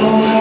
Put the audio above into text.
Senhor.